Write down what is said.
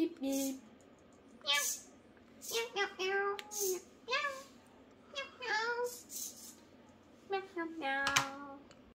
beep, beep. Meow. Meow, meow.